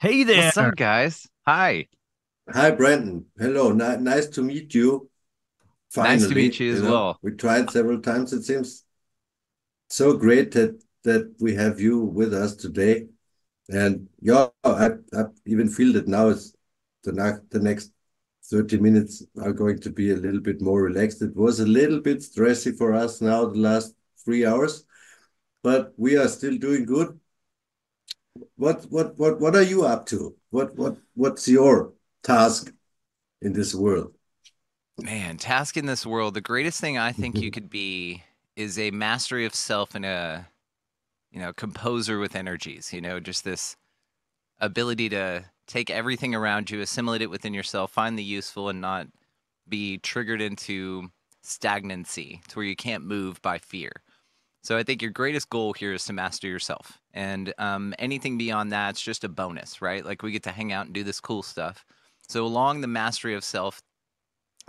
Hey there. What's up, guys? Hi. Hi, Brandon. Hello. N nice to meet you. Nice to meet you you as know, well. we tried several times. It seems so great that that we have you with us today. And yeah, I, I even feel that now is the next the next 30 minutes are going to be a little bit more relaxed. It was a little bit stressy for us now the last three hours, but we are still doing good. What what what what are you up to? What what what's your task in this world? Man, task in this world, the greatest thing I think you could be is a mastery of self and a, you know, composer with energies, you know, just this ability to take everything around you, assimilate it within yourself, find the useful and not be triggered into stagnancy to where you can't move by fear. So I think your greatest goal here is to master yourself. And um, anything beyond that's just a bonus, right? Like we get to hang out and do this cool stuff. So along the mastery of self,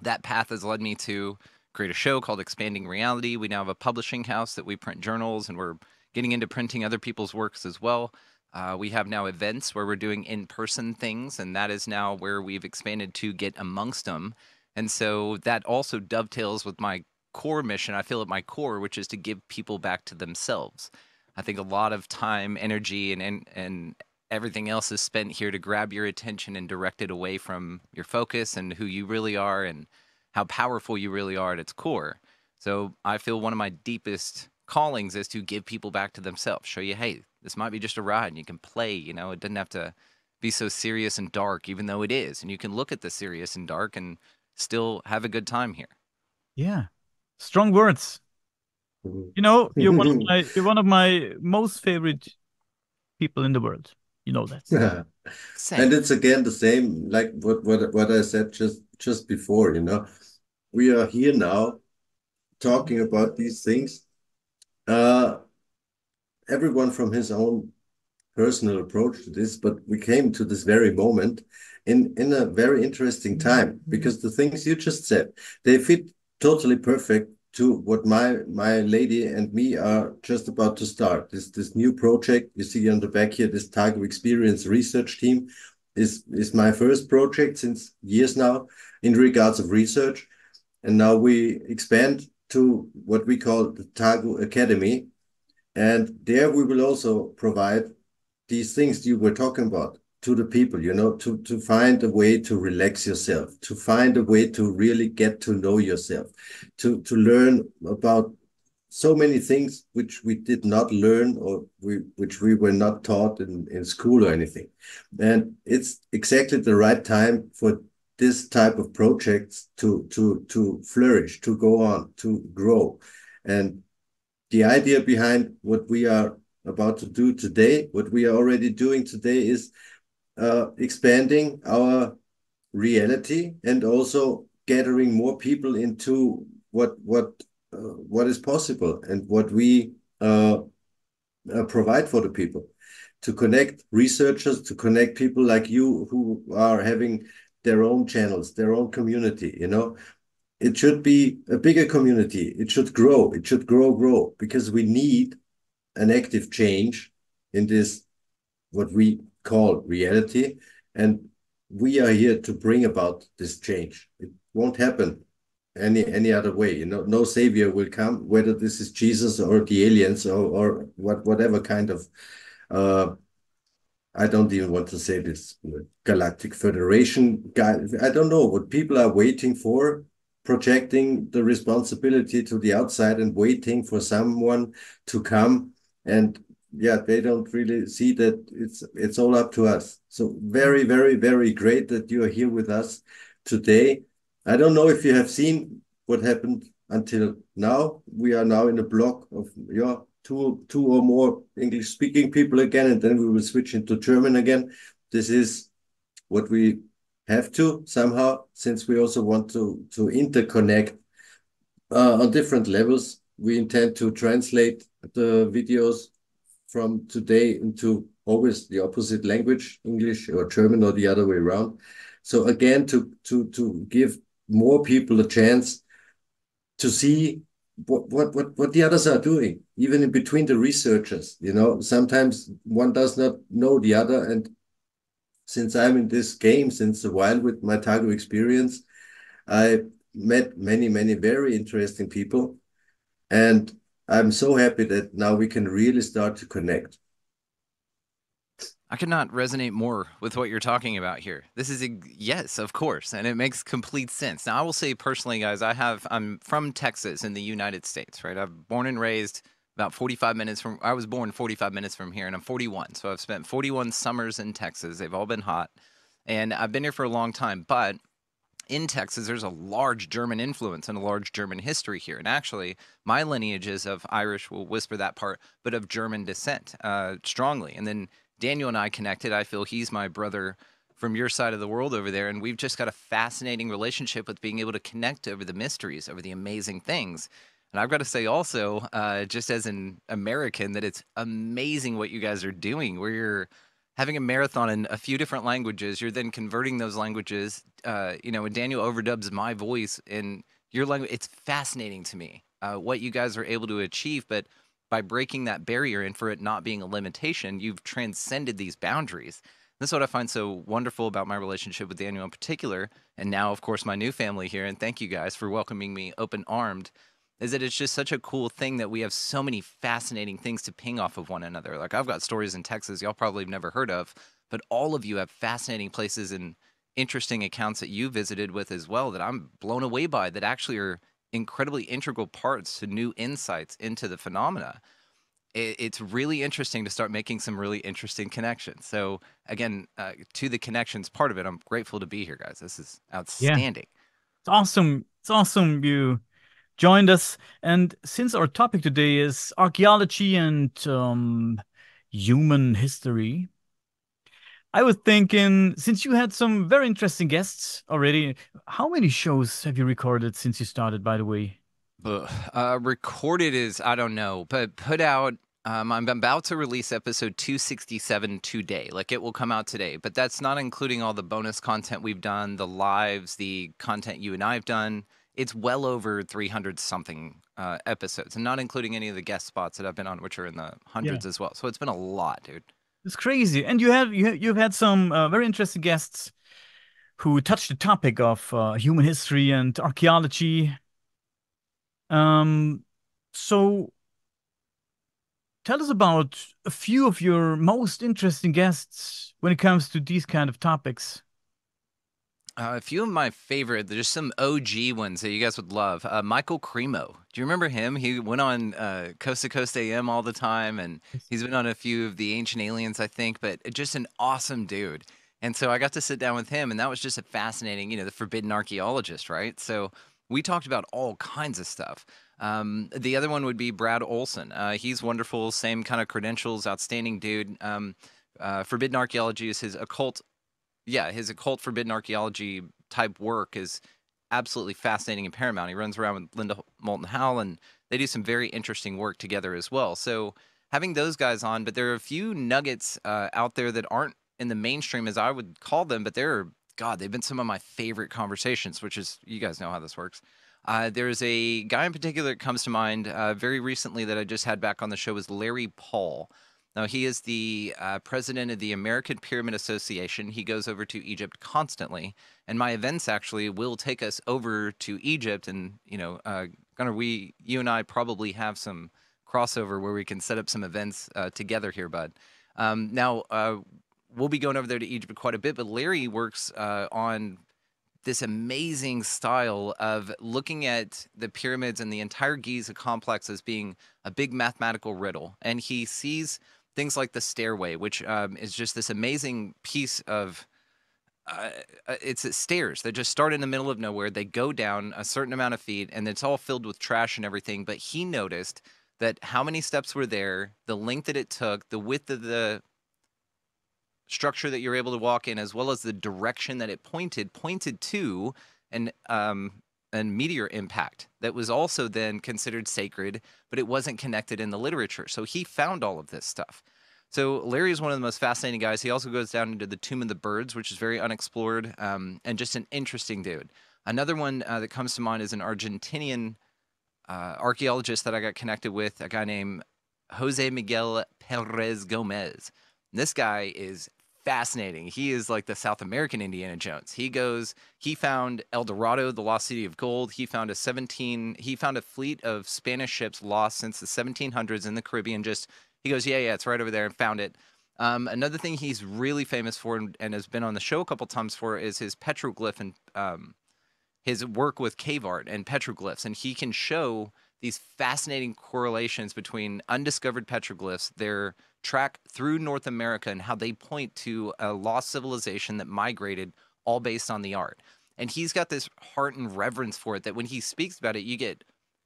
that path has led me to create a show called Expanding Reality. We now have a publishing house that we print journals and we're getting into printing other people's works as well. Uh, we have now events where we're doing in person things, and that is now where we've expanded to get amongst them. And so that also dovetails with my core mission, I feel at my core, which is to give people back to themselves. I think a lot of time, energy, and, and, and everything else is spent here to grab your attention and direct it away from your focus and who you really are and how powerful you really are at its core. So I feel one of my deepest callings is to give people back to themselves, show you, hey, this might be just a ride and you can play, you know, it doesn't have to be so serious and dark, even though it is. And you can look at the serious and dark and still have a good time here. Yeah. Strong words. You know, you're one of my you're one of my most favorite people in the world. You know that. Yeah. And it's again the same, like what what what I said just just before, you know. We are here now talking about these things. Uh, everyone from his own personal approach to this, but we came to this very moment in in a very interesting time because the things you just said, they fit totally perfect to what my my lady and me are just about to start. This this new project you see on the back here, this Tagu Experience research team is is my first project since years now in regards of research. And now we expand to what we call the Tagu Academy, and there we will also provide these things you were talking about to the people, you know, to, to find a way to relax yourself, to find a way to really get to know yourself, to, to learn about so many things which we did not learn or we, which we were not taught in, in school or anything. And it's exactly the right time for this type of projects to, to, to flourish, to go on, to grow. And the idea behind what we are about to do today, what we are already doing today is expanding our reality and also gathering more people into what what uh, what is possible and what we uh, uh, provide for the people. To connect researchers to connect people like you who are having their own channels their own community you know? It should be a bigger community. It should grow. It should grow grow because we need an active change in this what we call reality and we are here to bring about this change. It won't happen any any other way. You know no savior will come whether this is jesus or the aliens or or what whatever kind of uh i don't even want to say this galactic federation guy. I don't know. What people are waiting for projecting the responsibility to the outside and waiting for someone to come and yeah they don't really see that it's it's all up to us. So very very very great that you are here with us today. I don't know if you have seen what happened until now. We are now in a block of yeah two two or more english speaking people again and then we will switch into german again. This is what we have to somehow since we also want to to interconnect uh, on different levels. We intend to translate the videos from today into always the opposite language, English or German or the other way around. So again, to to to give more people a chance to see what what what what the others are doing, even in between the researchers. You know, sometimes one does not know the other, and since I'm in this game since a while with my Tagu experience, I met many, many very interesting people. And I'm so happy that now we can really start to connect. I could not resonate more with what you're talking about here. This is a yes, of course, and it makes complete sense. Now, I will say personally, guys, I have I'm from Texas in the United States, right? I'm born and raised about 45 minutes from I was born 45 minutes from here and I'm 41. So I've spent 41 summers in Texas. They've all been hot. And I've been here for a long time, but in Texas, there's a large German influence and a large German history here. And actually, my lineage is of Irish, we'll whisper that part, but of German descent uh, strongly. And then Daniel and I connected. I feel he's my brother from your side of the world over there. And we've just got a fascinating relationship with being able to connect over the mysteries, over the amazing things. And I've got to say also, uh, just as an American, that it's amazing what you guys are doing, where you're having a marathon in a few different languages. You're then converting those languages. Uh, you know, when Daniel overdubs my voice in your language, it's fascinating to me uh, what you guys are able to achieve. But by breaking that barrier and for it not being a limitation, you've transcended these boundaries. That's what I find so wonderful about my relationship with Daniel in particular. And now, of course, my new family here. And thank you guys for welcoming me open armed. Is that it's just such a cool thing that we have so many fascinating things to ping off of one another. Like I've got stories in Texas y'all probably have never heard of, but all of you have fascinating places and interesting accounts that you visited with as well that I'm blown away by that actually are incredibly integral parts to new insights into the phenomena. it's really interesting to start making some really interesting connections. So again, uh, to the connections part of it, I'm grateful to be here, guys. This is outstanding. Yeah. It's awesome. It's awesome you joined us. And since our topic today is archaeology and um, human history, I was thinking, since you had some very interesting guests already, how many shows have you recorded since you started, by the way? Uh, recorded is, I don't know, but put out, um, I'm about to release episode 267 today. Like it will come out today, but that's not including all the bonus content we've done, the lives, the content you and I have done. It's well over 300 something uh, episodes, and not including any of the guest spots that I've been on, which are in the hundreds yeah. as well. So it's been a lot, dude. It's crazy, and you have you have, you've had some uh, very interesting guests who touched the topic of uh, human history and archaeology. Um, so tell us about a few of your most interesting guests when it comes to these kind of topics. Uh, a few of my favorite, there's some OG ones that you guys would love. Uh, Michael Cremo. Do you remember him? He went on uh, Coast to Coast AM all the time, and he's been on a few of the Ancient Aliens, I think. But just an awesome dude. And so I got to sit down with him, and that was just a fascinating, you know, the forbidden archaeologist, right? So we talked about all kinds of stuff. Um, the other one would be Brad Olsen. Uh, he's wonderful, same kind of credentials, outstanding dude. Um, uh, forbidden archaeology is his occult yeah, his occult forbidden archaeology type work is absolutely fascinating and paramount. He runs around with Linda Moulton Howe, and they do some very interesting work together as well. So having those guys on, but there are a few nuggets uh, out there that aren't in the mainstream as I would call them, but they're God, they've been some of my favorite conversations, which is you guys know how this works. Uh, there's a guy in particular that comes to mind uh, very recently that I just had back on the show is Larry Paul. Now, he is the uh, president of the American Pyramid Association. He goes over to Egypt constantly. And my events actually will take us over to Egypt. And, you know, uh, Gunnar, we, you and I probably have some crossover where we can set up some events uh, together here, bud. Um, now, uh, we'll be going over there to Egypt quite a bit, but Larry works uh, on this amazing style of looking at the pyramids and the entire Giza complex as being a big mathematical riddle. And he sees things like the stairway, which um, is just this amazing piece of. Uh, uh it's stairs that just start in the middle of nowhere. They go down a certain amount of feet, and it's all filled with trash and everything. But he noticed that how many steps were there, the length that it took, the width of the structure that you're able to walk in, as well as the direction that it pointed, pointed to and um, and meteor impact that was also then considered sacred, but it wasn't connected in the literature. So he found all of this stuff. So Larry is one of the most fascinating guys. He also goes down into the Tomb of the Birds, which is very unexplored um, and just an interesting dude. Another one uh, that comes to mind is an Argentinian uh, archaeologist that I got connected with, a guy named Jose Miguel Perez Gomez. This guy is fascinating. He is like the South American Indiana Jones. He goes, he found El Dorado, the lost city of gold. He found a 17, he found a fleet of Spanish ships lost since the 1700s in the Caribbean. Just, he goes, yeah, yeah, it's right over there and found it. Um, another thing he's really famous for and, and, has been on the show a couple times for is his petroglyph and um, his work with cave art and petroglyphs. And he can show these fascinating correlations between undiscovered petroglyphs, their track through North America, and how they point to a lost civilization that migrated, all based on the art. And he's got this heart and reverence for it that when he speaks about it, you get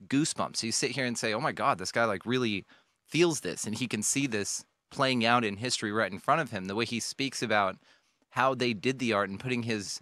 goosebumps. You sit here and say, "Oh my God, this guy like really feels this, and he can see this playing out in history right in front of him." The way he speaks about how they did the art and putting his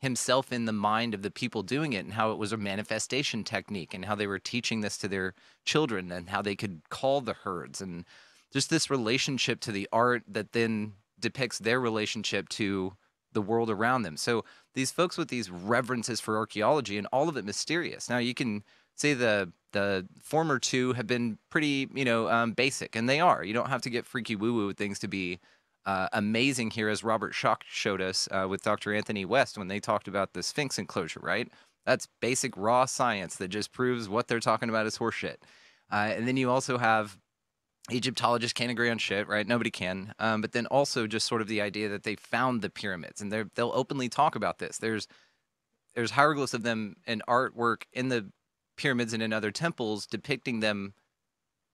himself in the mind of the people doing it and how it was a manifestation technique and how they were teaching this to their children and how they could call the herds and just this relationship to the art that then depicts their relationship to the world around them. So these folks with these reverences for archaeology and all of it mysterious. Now you can say the the former two have been pretty, you know, um, basic, and they are. You don't have to get freaky woo woo things to be uh, amazing here, as Robert Schoch showed us uh, with Dr. Anthony West when they talked about the Sphinx enclosure, right? That's basic raw science that just proves what they're talking about is horseshit. Uh, and then you also have Egyptologists can't agree on shit, right? Nobody can. Um, but then also just sort of the idea that they found the pyramids, and they'll openly talk about this. There's there's hieroglyphs of them and artwork in the pyramids and in other temples depicting them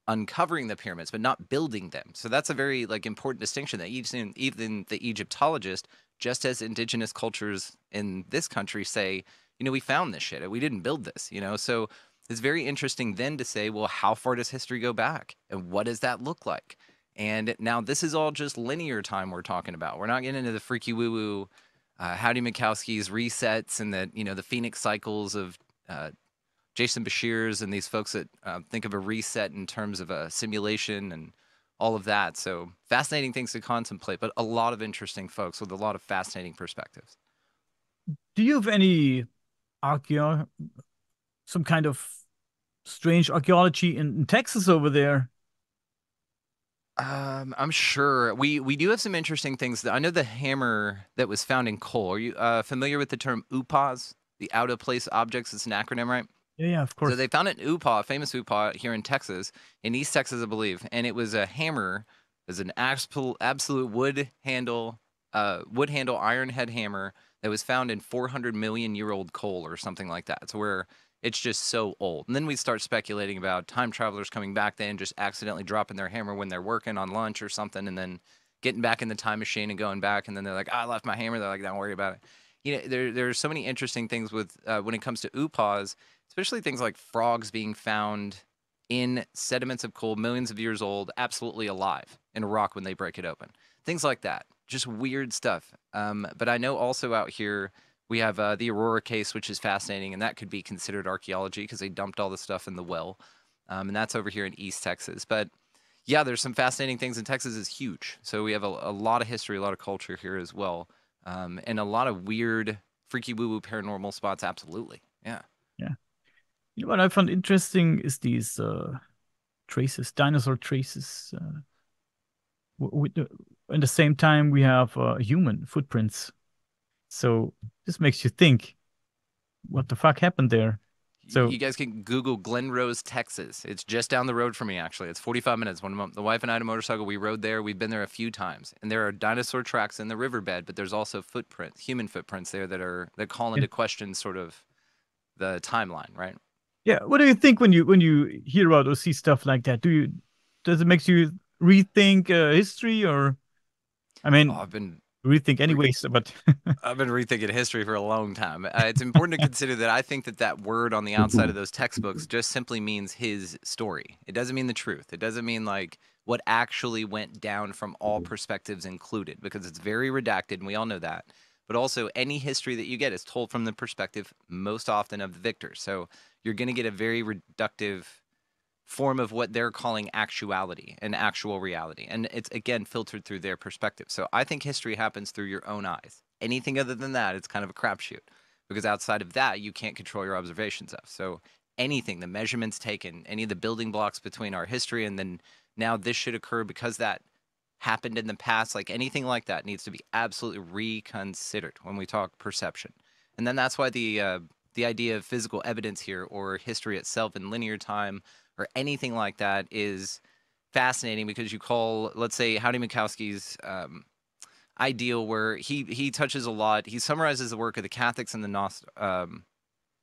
uncovering the pyramids but not building them so that's a very like important distinction that even even the egyptologist just as indigenous cultures in this country say you know we found this shit we didn't build this you know so it's very interesting then to say well how far does history go back and what does that look like and now this is all just linear time we're talking about we're not getting into the freaky woo woo uh, howdy Mikowski's resets and the you know the phoenix cycles of uh, Jason Breshears and these folks that uh, think of a reset in terms of a simulation and all of that. So fascinating things to contemplate, but a lot of interesting folks with a lot of fascinating perspectives. Do you have any archaeo, some kind of strange archaeology in, in Texas over there? Um, I'm sure we we do have some interesting things. I know the hammer that was found in coal. Are you uh, familiar with the term UPAs, the out of place objects? It's an acronym, right? Yeah, yeah, of course. So they found an upa, famous upa here in Texas, in East Texas, I believe, and it was a hammer, it was an absolute absolute wood handle, uh, wood handle iron head hammer that was found in 400 million year old coal or something like that. So where it's just so old. And then we start speculating about time travelers coming back then, just accidentally dropping their hammer when they're working on lunch or something, and then getting back in the time machine and going back, and then they're like, oh, I left my hammer. They're like, don't worry about it. You know, there there's so many interesting things with uh, when it comes to upas especially things like frogs being found in sediments of coal millions of years old, absolutely alive in a rock when they break it open. Things like that. Just weird stuff. Um, but I know also out here we have uh, the Aurora case, which is fascinating, and that could be considered archaeology because they dumped all the stuff in the well. Um, and that's over here in East Texas. But yeah, there's some fascinating things, and Texas is huge. So we have a, a lot of history, a lot of culture here as well, um, and a lot of weird, freaky woo woo paranormal spots. Absolutely. Yeah. Yeah. You know what I found interesting is these uh, traces, dinosaur traces. Uh, with the, at the same time, we have uh, human footprints. So this makes you think, what the fuck happened there? So you guys can Google Glen Rose, Texas. It's just down the road from me. Actually, it's 45 minutes. When the wife and I had a motorcycle, we rode there. We've been there a few times, and there are dinosaur tracks in the riverbed, but there's also footprints, human footprints there that are that call into yeah. question sort of the timeline, right? Yeah. What do you think when you when you hear about or see stuff like that? Do you does it make you rethink uh, history or? I mean, oh, I've been rethink anyways, but I've been rethinking history for a long time. Uh, it's important to consider that I think that that word on the outside of those textbooks just simply means his story. It doesn't mean the truth. It doesn't mean like what actually went down from all perspectives included because it's very redacted and we all know that. But also any history that you get is told from the perspective most often of the victors. So you're going to get a very reductive form of what they're calling actuality and actual reality. And it's again filtered through their perspective. So I think history happens through your own eyes. Anything other than that, it's kind of a crapshoot because outside of that, you can't control your observations of. So anything, the measurements taken, any of the building blocks between our history and then now this should occur because that happened in the past, like anything like that needs to be absolutely reconsidered when we talk perception. And then that's why the uh, the idea of physical evidence here or history itself in linear time or anything like that is fascinating because you call, let's say, Howdy Mikowski's um, ideal, where he he touches a lot. He summarizes the work of the Catholics and the Gnost- um,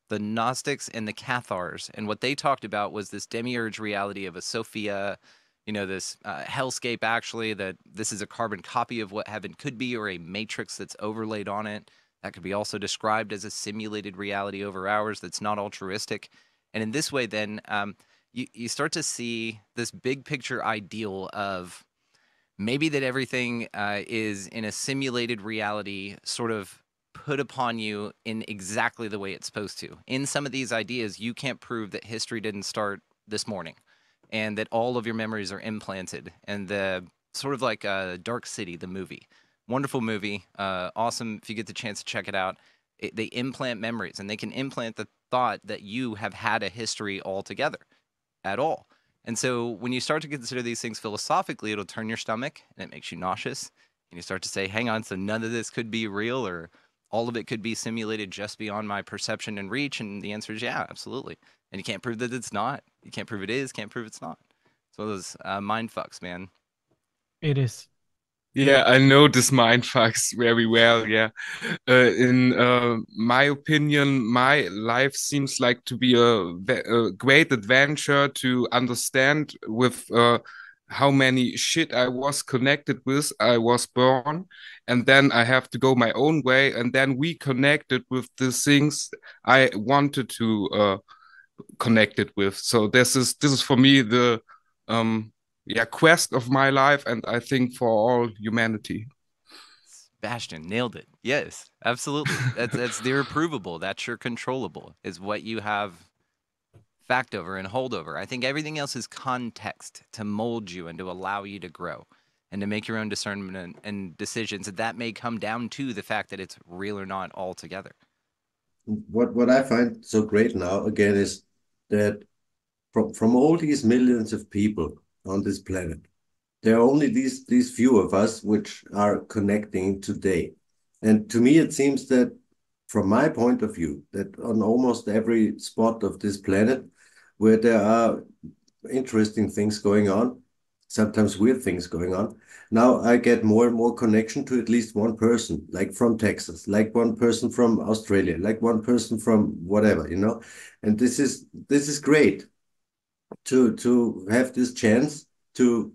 the Gnostics and the Cathars, and what they talked about was this demiurge reality of a Sophia, you know, this uh, hellscape. Actually, that this is a carbon copy of what heaven could be, or a matrix that's overlaid on it. That could be also described as a simulated reality over ours that's not altruistic. And in this way, then um, you, you start to see this big picture ideal of maybe that everything uh, is in a simulated reality sort of put upon you in exactly the way it's supposed to. In some of these ideas, you can't prove that history didn't start this morning and that all of your memories are implanted. And the sort of like uh, Dark City, the movie, wonderful movie, uh, awesome if you get the chance to check it out. It, they implant memories and they can implant the thought that you have had a history altogether at all. And so when you start to consider these things philosophically, it'll turn your stomach and it makes you nauseous. And you start to say, hang on, so none of this could be real or all of it could be simulated just beyond my perception and reach. And the answer is yeah, absolutely. And you can't prove that it's not. You can't prove it is, can't prove it's not. It's one of those uh, mind fucks, man. It is. Yeah, I know this mind fucks very well. Yeah, uh, in uh, my opinion, my life seems like to be a, a great adventure to understand with uh, how many shit I was connected with. I was born, and then I have to go my own way, and then we connected with the things I wanted to uh, connect it with. So this is this is for me the um yeah quest of my life and i think for all humanity Bastian nailed it. Yes, absolutely. That's that's the irreprovable. That's your controllable. Is what you have fact over and hold over. I think everything else is context to mold you and to allow you to grow and to make your own discernment and, and decisions. And that may come down to the fact that it's real or not altogether. What what I find so great now again is that from from all these millions of people on this planet. There are only these these few of us which are connecting today. And to me, it seems that from my point of view, that on almost every spot of this planet where there are interesting things going on, sometimes weird things going on, now I get more and more connection to at least one person, like from Texas, like one person from Australia, like one person from whatever, you know. And this is this is great to to have this chance to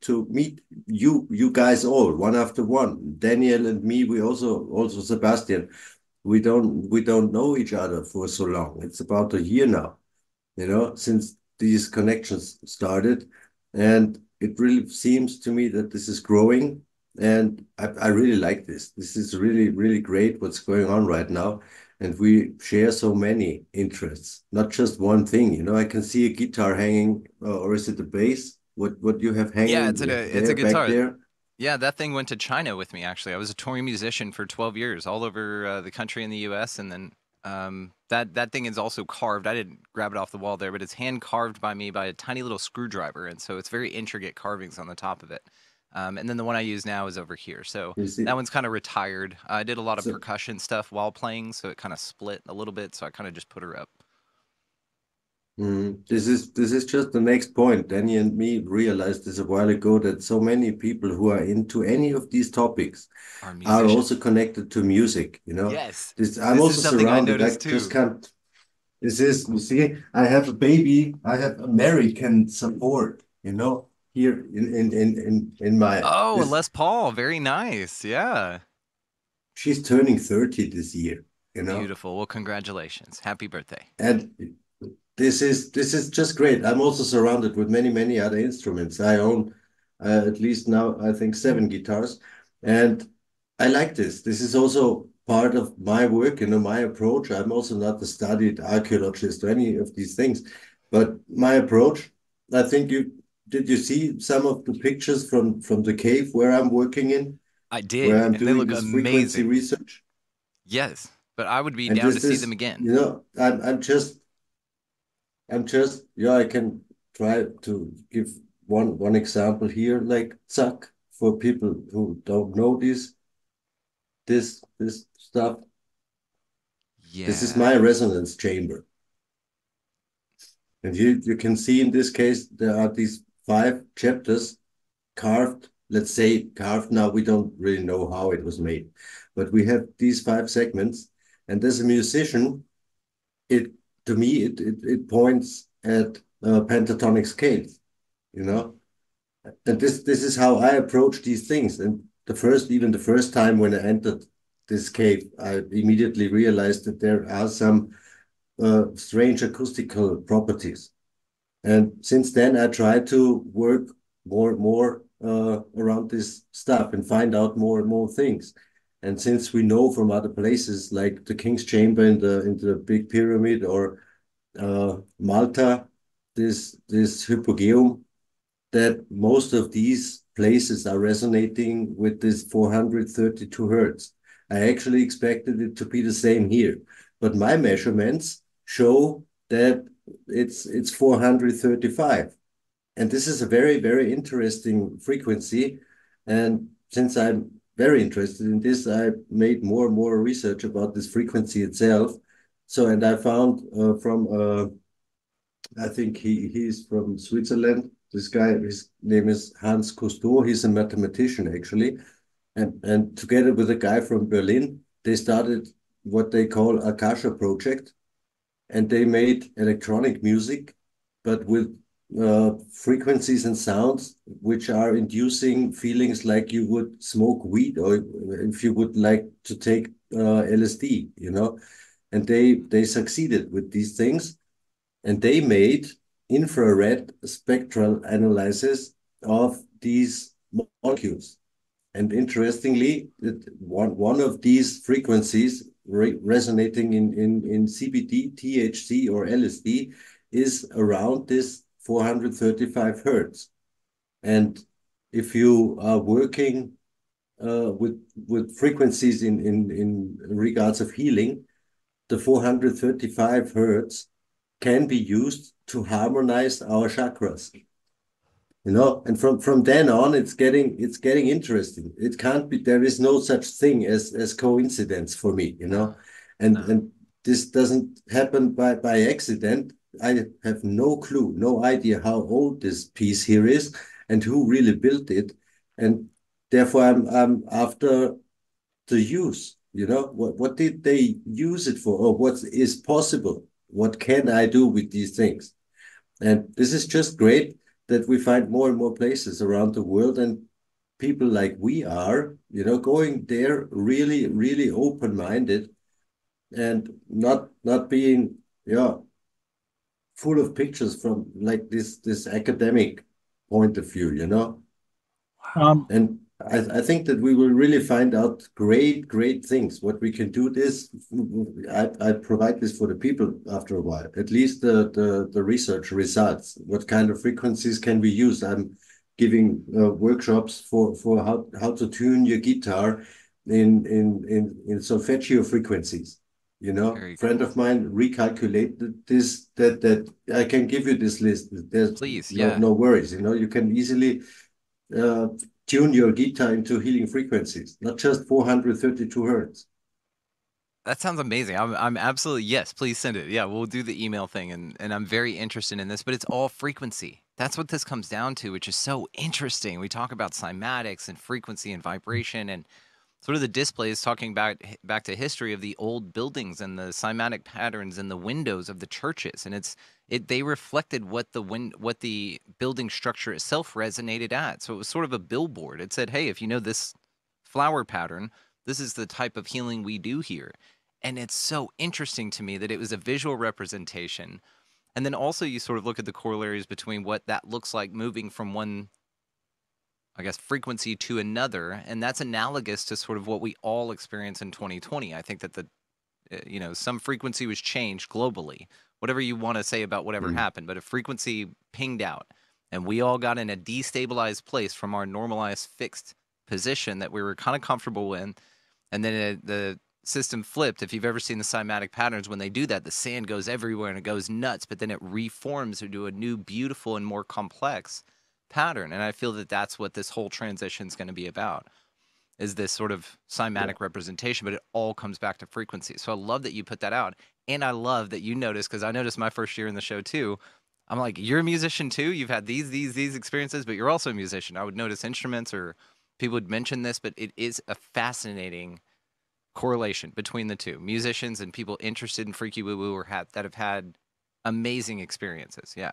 to meet you you guys all one after one. Daniel and me we also also sebastian we don't we don't know each other for so long. It's about a year now you know since these connections started. And it really seems to me that this is growing. And I, I really like this. This is really really great what's going on right now and we share so many interests not just one thing you know. I can see a guitar hanging uh, or is it the bass? What what you have hanging yeah it's a it's a guitar. there? yeah that thing went to china with me actually. I was a touring musician for 12 years all over uh, the country in the us and then um, that that thing is also carved. I didn't grab it off the wall there but it's hand carved by me by a tiny little screwdriver and so it's very intricate carvings on the top of it um, and then the one I use now is over here. So that one's kind of retired. I did a lot of so, percussion stuff while playing, so it kind of split a little bit. So I kind of just put her up. Mm, this is this is just the next point. Danny and me realized this a while ago that so many people who are into any of these topics are, are also connected to music. You know, yes. This, I'm this also surrounded. I, I just can't. This is you see. I have a baby. I have American support. You know, here in in in in, in my oh this, Les Paul, very nice, yeah. She's turning thirty this year. You know, beautiful. Well, congratulations, happy birthday. And this is this is just great. I'm also surrounded with many many other instruments. I own uh, at least now I think seven guitars, and I like this. This is also part of my work, you know, my approach. I'm also not a studied archaeologist or any of these things, but my approach. I think you did you see some of the pictures from from the cave where I'm working in? I did. Where I'm and doing they look this amazing. research. Yes, but I would be and down to see them again. You know, I'm I'm just I'm just yeah. I can try to give one one example here. Like Zuck for people who don't know this this this stuff. Yeah. This is my resonance chamber. And you, you can see in this case, there are these five chapters carved, let's say carved now, we don't really know how it was made, but we have these five segments. And as a musician, it to me, it, it, it points at uh, pentatonic scales, you know? And this, this is how I approach these things. And the first, even the first time when I entered this cave, I immediately realized that there are some uh, strange acoustical properties. And since then, I try to work more and more uh, around this stuff and find out more and more things. And since we know from other places like the King's Chamber in the in the Big Pyramid or uh, Malta, this this Hypogeum, that most of these places are resonating with this 432 hertz. I actually expected it to be the same here, but my measurements show that it's it's 435 and this is a very very interesting frequency. And since i'm very interested in this i made more and more research about this frequency itself. So and i found uh, from uh, i think he he's from switzerland. This guy his name is hans cousto. He's a mathematician actually. And and together with a guy from berlin they started what they call akasha project and they made electronic music, but with uh, frequencies and sounds which are inducing feelings like you would smoke weed or if you would like to take uh, LSD, you know. And they they succeeded with these things, and they made infrared spectral analysis of these molecules. And interestingly, one one of these frequencies re resonating in, in, in CBD, THC, or LSD is around this 435 hertz. And if you are working uh, with with frequencies in, in, in regards of healing, the 435 hertz can be used to harmonize our chakras you know and from from then on it's getting it's getting interesting. It can't be there is no such thing as as coincidence for me you know? And no. and this doesn't happen by by accident. I have no clue no idea how old this piece here is and who really built it. And therefore i'm i'm after the use you know? What what did they use it for? Or what is possible? What can i do with these things? And this is just great that we find more and more places around the world and people like we are, you know, going there really, really open-minded and not not being, yeah, full of pictures from like this this academic point of view, you know. Um, and I, I think that we will really find out great, great things. What we can do this, I, I provide this for the people after a while, at least the, the, the research results. What kind of frequencies can we use? I'm giving uh, workshops for, for how, how to tune your guitar in, in, in, in solfeggio frequencies. You know, friend of mine recalculated this, that, that I can give you this list. There's Please, no, yeah. no worries. You know, you can easily uh, tune your guitar into healing frequencies, not just 432 hertz. That sounds amazing. I'm I'm absolutely yes, please send it. Yeah, we'll do the email thing and and I'm very interested in this, but it's all frequency. That's what this comes down to, which is so interesting. We talk about cymatics and frequency and vibration and of the displays talking back back to history of the old buildings and the cymatic patterns and the windows of the churches. And it's it they reflected what the win, what the building structure itself resonated at. So it was sort of a billboard. It said hey if you know this flower pattern this is the type of healing we do here. And it's so interesting to me that it was a visual representation. And then also you sort of look at the corollaries between what that looks like moving from one I guess, frequency to another. And that's analogous to sort of what we all experience in 2020. I think that the, uh, you know, some frequency was changed globally, whatever you want to say about whatever mm. happened, but a frequency pinged out and we all got in a destabilized place from our normalized fixed position that we were kind of comfortable in. And then it, the system flipped. If you've ever seen the cymatic patterns, when they do that, the sand goes everywhere and it goes nuts, but then it reforms into a new, beautiful, and more complex pattern. And I feel that that's what this whole transition is going to be about is this sort of cymatic yeah. representation, but it all comes back to frequency. So I love that you put that out. And I love that you noticed, because I noticed my first year in the show too. I'm like, you're a musician too. You've had these, these, these experiences, but you're also a musician. I would notice instruments or people would mention this, but it is a fascinating correlation between the two musicians and people interested in freaky woo woo or that have had amazing experiences. Yeah.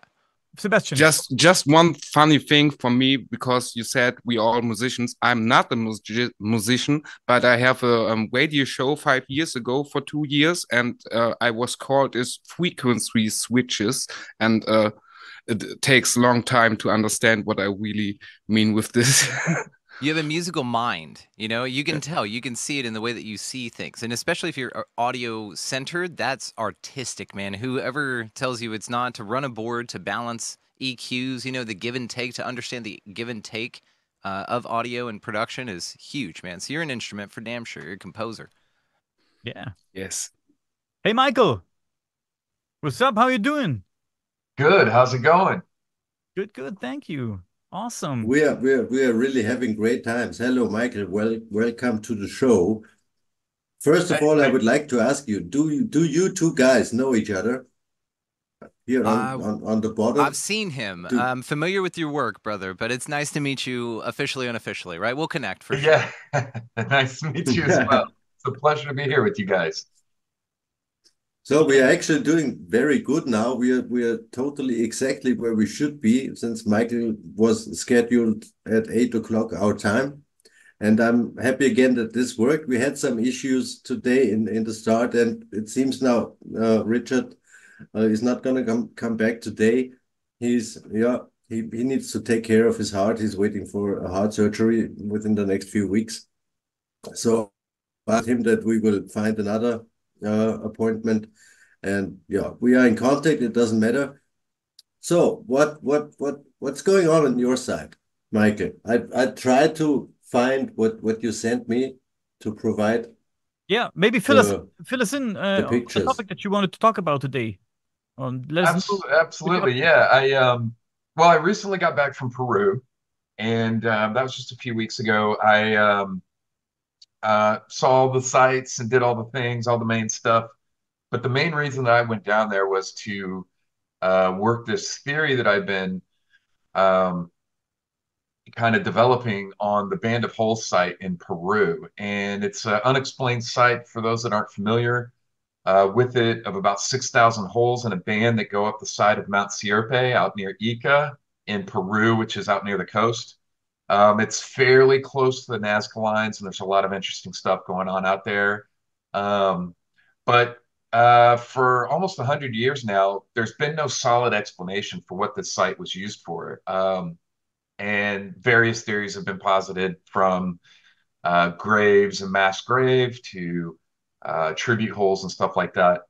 Sebastian. Just just one funny thing for me because you said we are all musicians. I'm not a musician, but I have a um, radio show five years ago for two years, and uh, I was called as frequency switches, and uh, it takes a long time to understand what I really mean with this. you have a musical mind you know? You can tell you can see it in the way that you see things and especially if you're uh, audio centered that's artistic man. Whoever tells you it's not to run a board to balance eqs you know the give and take to understand the give and take uh, of audio and production is huge man. So you're an instrument for damn sure you're a composer. Yeah. Yes. Hey michael. What's up? How you doing? Good. How's it going? Good good. Thank you Awesome. We are we are we are really having great times. Hello, Michael. Well, welcome to the show. First of all, I would like to ask you: Do you do you two guys know each other? Here on, uh, on, on the bottom. I've seen him. Do... I'm familiar with your work, brother. But it's nice to meet you officially, unofficially, right? We'll connect for sure. Yeah, nice to meet you as well. It's a pleasure to be here with you guys. So we are actually doing very good now. We are we are totally exactly where we should be since Michael was scheduled at eight o'clock our time. And I'm happy again that this worked. We had some issues today in, in the start, and it seems now uh, Richard uh, is not going to come come back today. He's yeah he, he needs to take care of his heart. He's waiting for a heart surgery within the next few weeks. So I him that we will find another uh, appointment. And yeah, we are in contact. It doesn't matter. So what what what what's going on on your side, Michael? I I tried to find what what you sent me to provide. Yeah, maybe fill us fill us in uh, the, on the topic that you wanted to talk about today. On absolutely, absolutely, yeah. I um, well, I recently got back from Peru, and um, that was just a few weeks ago. I um, uh, saw all the sites and did all the things, all the main stuff. But the main reason that I went down there was to uh, work this theory that I've been um, kind of developing on the Band of Holes site in Peru. And it's an unexplained site for those that aren't familiar uh, with it of about 6,000 holes in a band that go up the side of Mount Sierpe out near Ica in Peru, which is out near the coast. Um, it's fairly close to the Nazca lines, and there's a lot of interesting stuff going on out there. Um, but uh, for almost 100 years now, there's been no solid explanation for what this site was used for. Um, and various theories have been posited from uh, graves and mass grave to uh, tribute holes and stuff like that.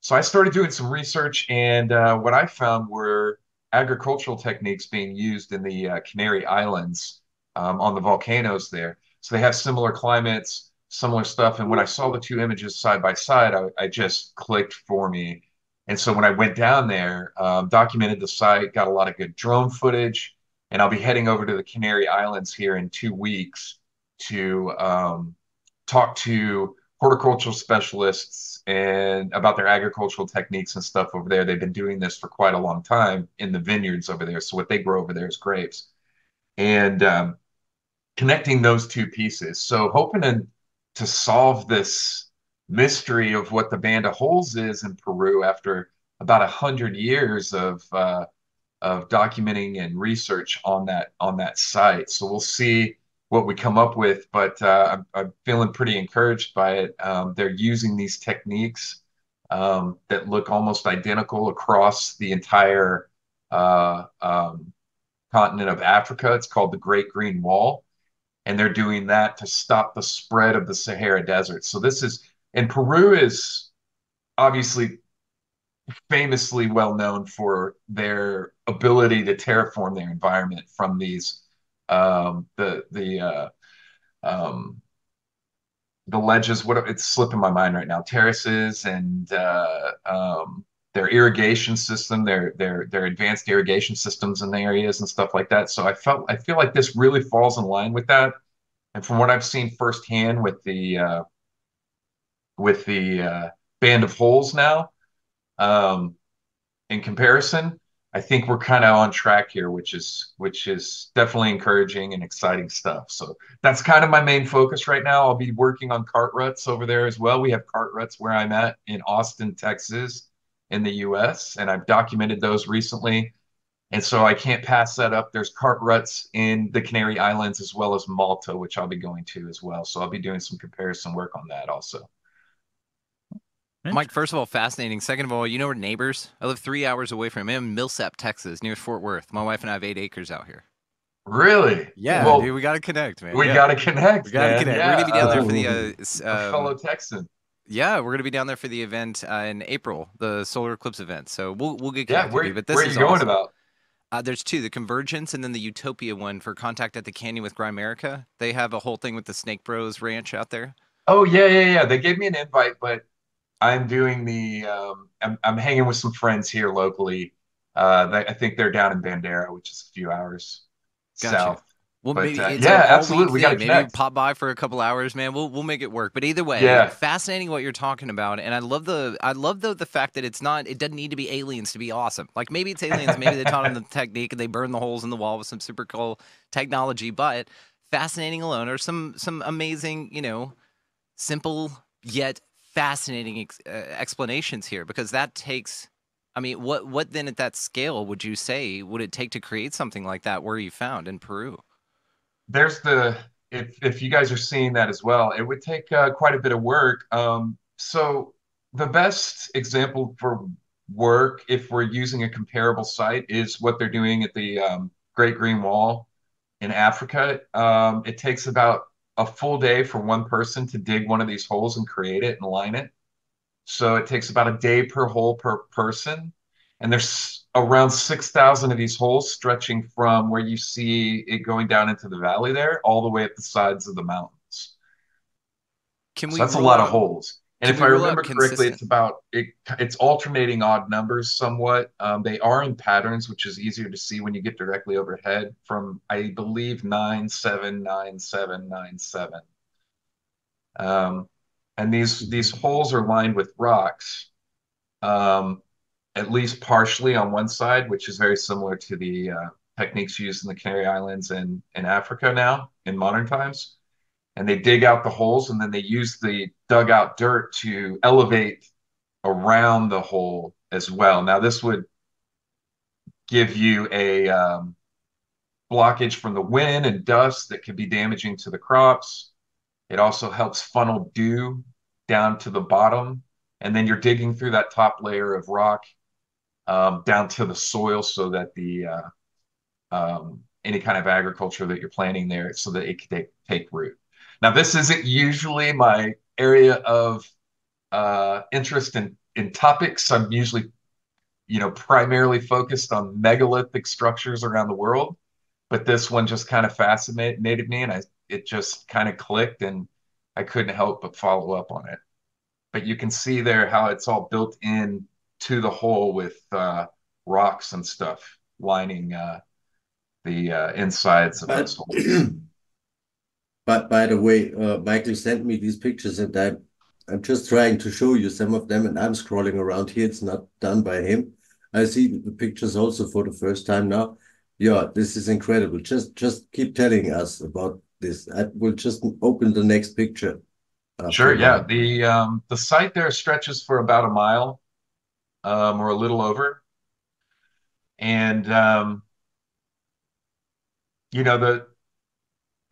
So I started doing some research, and uh, what I found were agricultural techniques being used in the uh, Canary Islands um, on the volcanoes there. So they have similar climates, similar stuff. And when I saw the two images side by side, I, I just clicked for me. And so when I went down there, um, documented the site, got a lot of good drone footage, and I'll be heading over to the Canary Islands here in two weeks to um, talk to horticultural specialists and about their agricultural techniques and stuff over there. They've been doing this for quite a long time in the vineyards over there. So what they grow over there is grapes, and um, connecting those two pieces. So hoping to, to solve this mystery of what the Band of Holes is in Peru after about a hundred years of uh, of documenting and research on that on that site. So we'll see what we come up with, but uh, I'm, I'm, feeling pretty encouraged by it. Um, they're using these techniques um, that look almost identical across the entire uh, um, continent of Africa. It's called the Great Green Wall. And they're doing that to stop the spread of the Sahara Desert. So this is, and Peru is obviously famously well known for their ability to terraform their environment from these um, the the uh, um, the ledges. What it's slipping my mind right now. Terraces and uh, um, their irrigation system, their their their advanced irrigation systems in the areas and stuff like that. So I felt I feel like this really falls in line with that. And from what I've seen firsthand with the uh, with the uh, band of holes now, um, in comparison, I think we're kind of on track here, which is which is definitely encouraging and exciting stuff. So that's kind of my main focus right now. I'll be working on cart ruts over there as well. We have cart ruts where I'm at in Austin, Texas, in the U.S., and I've documented those recently. And so I can't pass that up. There's cart ruts in the Canary Islands as well as Malta, which I'll be going to as well. So I'll be doing some comparison work on that also. Mike, first of all, fascinating. Second of all, you know we're neighbors. I live three hours away from him, Millsap, Texas, near Fort Worth. My wife and I have eight acres out here. Really? Yeah, well, dude, we got to connect, man. We yeah. got to connect. We got to connect. Yeah. We're gonna be down there for the uh, um, fellow Texan. Yeah, we're gonna be down there for the event uh, in April, the solar eclipse event. So we'll we'll get connected. Yeah, where, but this where are is you going awesome. about? Uh, there's two: the Convergence and then the Utopia one for Contact at the Canyon with Grimerica. They have a whole thing with the Snake Bros Ranch out there. Oh yeah, yeah, yeah. They gave me an invite, but I'm doing the. Um, I'm, I'm hanging with some friends here locally. Uh, I think they're down in Bandera, which is a few hours gotcha. south. Well, but, maybe uh, yeah, absolutely. We got to thing. connect. Maybe pop by for a couple hours, man. We'll we'll make it work. But either way, Yeah. fascinating what you're talking about, and I love the I love the the fact that it's not it doesn't need to be aliens to be awesome. Like maybe it's aliens, maybe they taught them the technique and they burn the holes in the wall with some super cool technology, but fascinating alone or some some amazing, you know, simple yet fascinating ex- uh, explanations here because that takes. I mean, what what then at that scale would you say would it take to create something like that where you found in Peru? there's the if if you guys are seeing that as well, it would take uh, quite a bit of work. Um, so the best example for work, if we're using a comparable site, is what they're doing at the um, Great Green Wall in Africa. Um, it takes about a full day for one person to dig one of these holes and create it and line it. So it takes about a day per hole per person. And there's around 6,000 of these holes stretching from where you see it going down into the valley there, all the way up the sides of the mountains. Can So we that's a lot of holes. And if I remember correctly, it's about it, it's alternating odd numbers somewhat. Um, they are in patterns, which is easier to see when you get directly overhead from I believe nine seven nine seven nine seven. Um, and these these holes are lined with rocks, um, at least partially on one side, which is very similar to the uh, techniques used in the Canary Islands and in Africa now in modern times. And they dig out the holes and then they use the dug out dirt to elevate around the hole as well. Now, this would give you a um, blockage from the wind and dust that could be damaging to the crops. It also helps funnel dew down to the bottom. And then you're digging through that top layer of rock um, down to the soil so that the uh, um, any kind of agriculture that you're planting there so that it can take, take root. Now, this isn't usually my area of uh, interest in, in topics. I'm usually, you know, primarily focused on megalithic structures around the world, but this one just kind of fascinated me, and I it just kind of clicked, and I couldn't help but follow up on it. But you can see there how it's all built in to the hole with uh, rocks and stuff lining uh, the uh, insides of But, those holes. But by the way, uh, Michael sent me these pictures and I'm, I'm just trying to show you some of them and I'm scrolling around here. It's not done by him. I see the pictures also for the first time now. Yeah, this is incredible. Just just keep telling us about this. I will just open the next picture. after Sure, yeah. that. The um, the site there stretches for about a mile, um, or a little over. And um, you know, the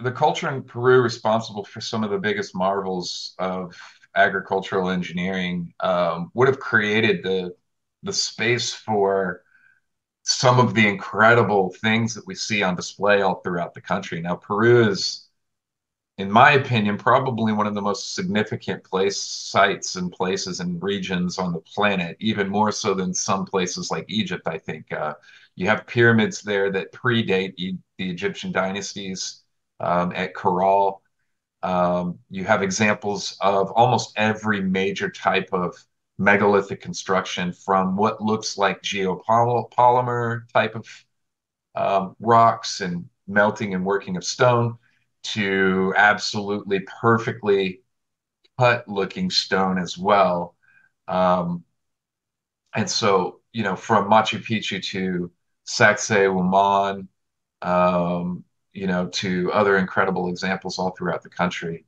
the culture in Peru responsible for some of the biggest marvels of agricultural engineering um, would have created the the space for some of the incredible things that we see on display all throughout the country. Now, Peru is, in my opinion, probably one of the most significant place sites and places and regions on the planet, even more so than some places like Egypt. I think uh, you have pyramids there that predate e- the Egyptian dynasties at Caral. Um, you have examples of almost every major type of megalithic construction from what looks like geopolymer type of um, rocks and melting and working of stone to absolutely perfectly cut looking stone as well. Um, and so, you know, from Machu Picchu to Sacsayhuaman, um, you know, to other incredible examples all throughout the country.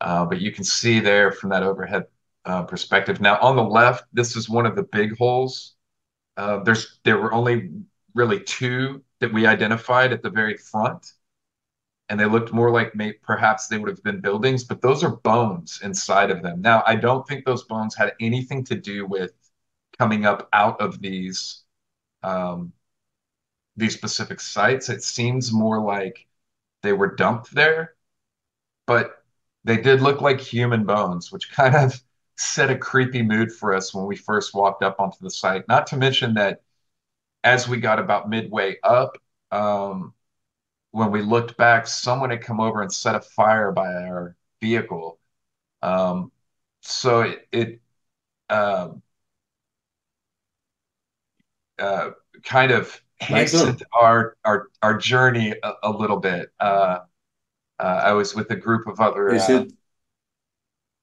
Uh, but you can see there from that overhead uh, perspective. Now, on the left, this is one of the big holes. Uh, there's there were only really two that we identified at the very front, and they looked more like may, perhaps they would have been buildings, but those are bones inside of them. Now, I don't think those bones had anything to do with coming up out of these um, these specific sites. It seems more like they were dumped there, but they did look like human bones, which kind of set a creepy mood for us when we first walked up onto the site. Not to mention that as we got about midway up, um, when we looked back, someone had come over and set a fire by our vehicle. Um, so it, it um, uh, kind of hastened our our our journey a, a little bit. Uh, uh, I was with a group of other uh,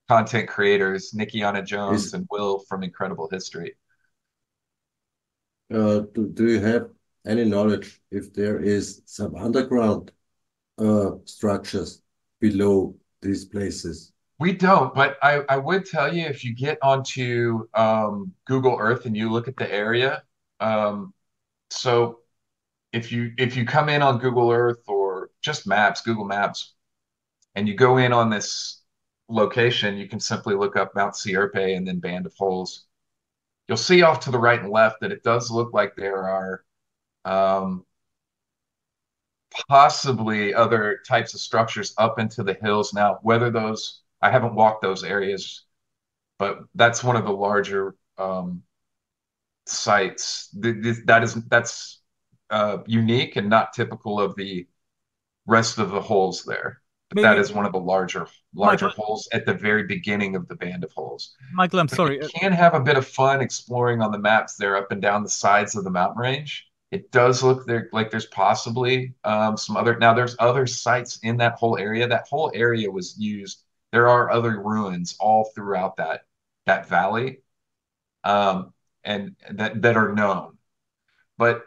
content creators, Nikiana Jones and Will from Incredible History. Uh, do, do you have any knowledge if there is some underground uh, structures below these places? We don't, but I, I would tell you if you get onto um, Google Earth and you look at the area, um, so if you if you come in on Google Earth or just Maps, Google Maps, and you go in on this location, you can simply look up Mount Sierpe and then Band of Holes. You'll see off to the right and left that it does look like there are um, possibly other types of structures up into the hills. Now, whether those, I haven't walked those areas, but that's one of the larger um, sites. That is that's uh, unique and not typical of the rest of the holes there. But Maybe. that is one of the larger larger Michael, holes at the very beginning of the band of holes. Michael, I'm but sorry. You can have a bit of fun exploring on the maps there up and down the sides of the mountain range. It does look there like there's possibly um, some other. Now there's other sites in that whole area. That whole area was used. There are other ruins all throughout that that valley. Um, and that, that are known. But